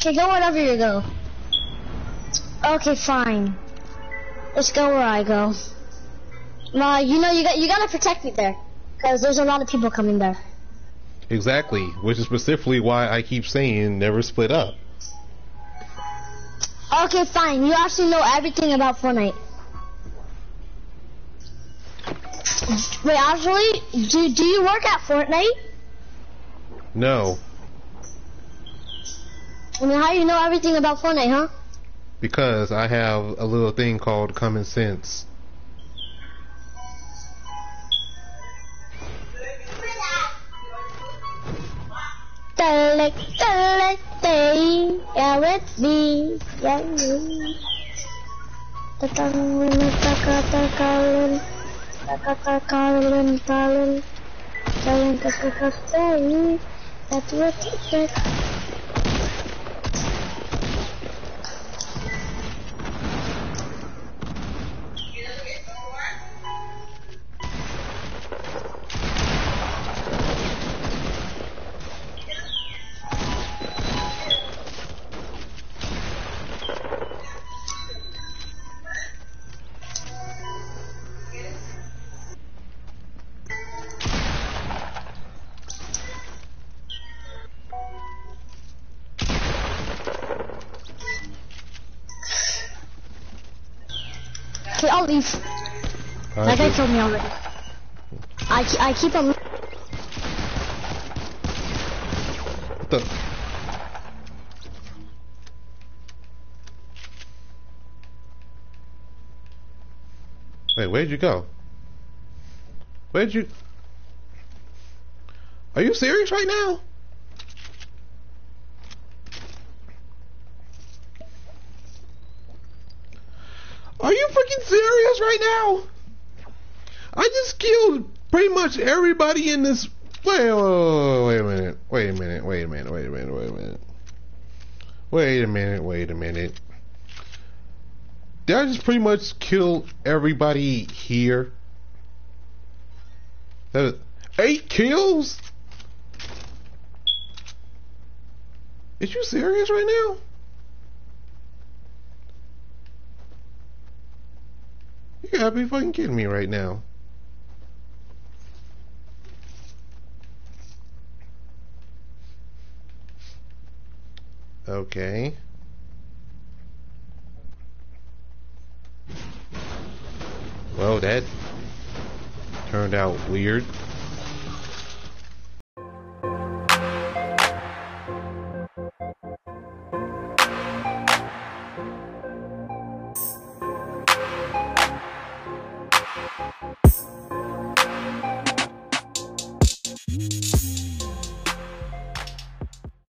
Okay, go wherever you go. Okay, fine. Let's go where I go. Nah, you know you got you gotta protect me there, cause there's a lot of people coming there. Exactly, which is specifically why I keep saying never split up. Okay, fine. You actually know everything about Fortnite. Wait, actually, do do you work at Fortnite? No, I mean, how do you know everything about Fortnite, huh? because I have a little thing called common sense. Yeah, me, yeah, me. That's what it said. Okay, I'll leave. I That guy killed me already. I, I keep on. what the? Wait, where'd you go? Where'd you? Are you serious right now? Are you freaking serious right now? I just killed pretty much everybody in this. Wait, wait, wait, wait a minute. Wait a minute. Wait a minute. Wait a minute. Wait a minute. Wait a minute. Wait a minute. Did I just pretty much kill everybody here? That is eight kills? Is you serious right now? You gotta be fucking kidding me right now. Okay. Well, that turned out weird.